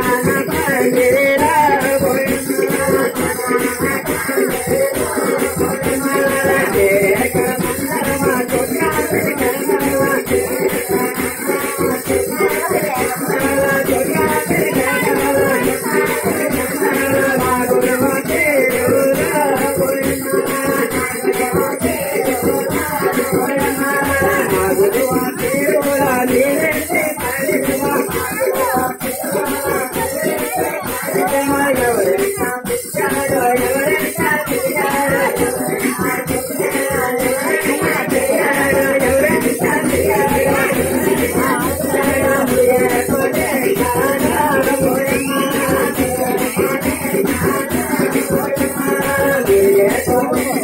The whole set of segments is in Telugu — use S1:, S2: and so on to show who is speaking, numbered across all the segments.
S1: Thank you. Okay.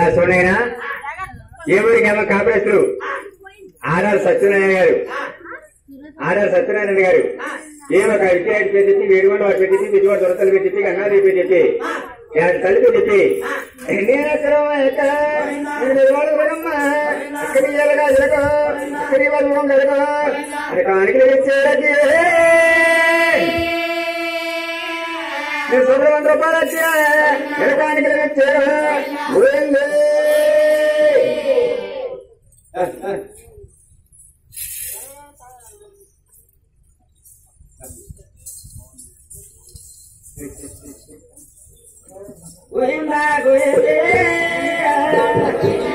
S1: అలా చూడైనా ఏమూరికేమో కాపరేస్తులు ఆర్ఆర్ సత్యనారాయణ గారు ఆర్ఆర్ సత్యనారాయణ గారు ఏమో ఒక విజయాడు పెట్టి వేడుగొండ వాడు పెట్టి విజయవాడ దొరతలు పెట్టి గన్నాది పెట్టి ಎರಡು ತಲೆ పెట్టి నేను ఎక్కడ
S2: Thank you.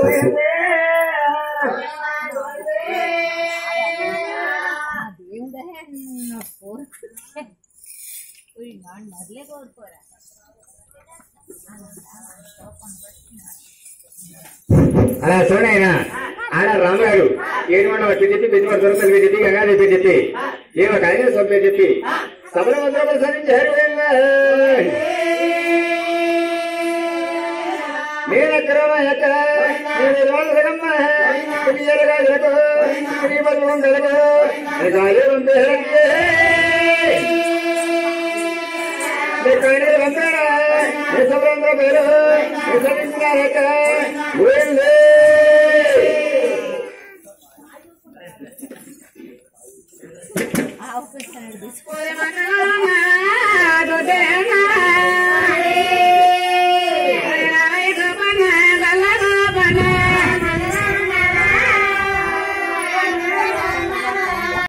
S2: ಮೊದಲೇ
S1: అలా చూడండి ఆయన. ఆడ రామగారు ఏడుమండ చెప్పి పెట్టుబడి దొరకలు చెప్పి గంగా చెప్పి చెప్పి ఏమో కాయ సభ్యులు చెప్పి సభలో వందరూ I'll put this for the man, I'll
S2: put it
S3: in my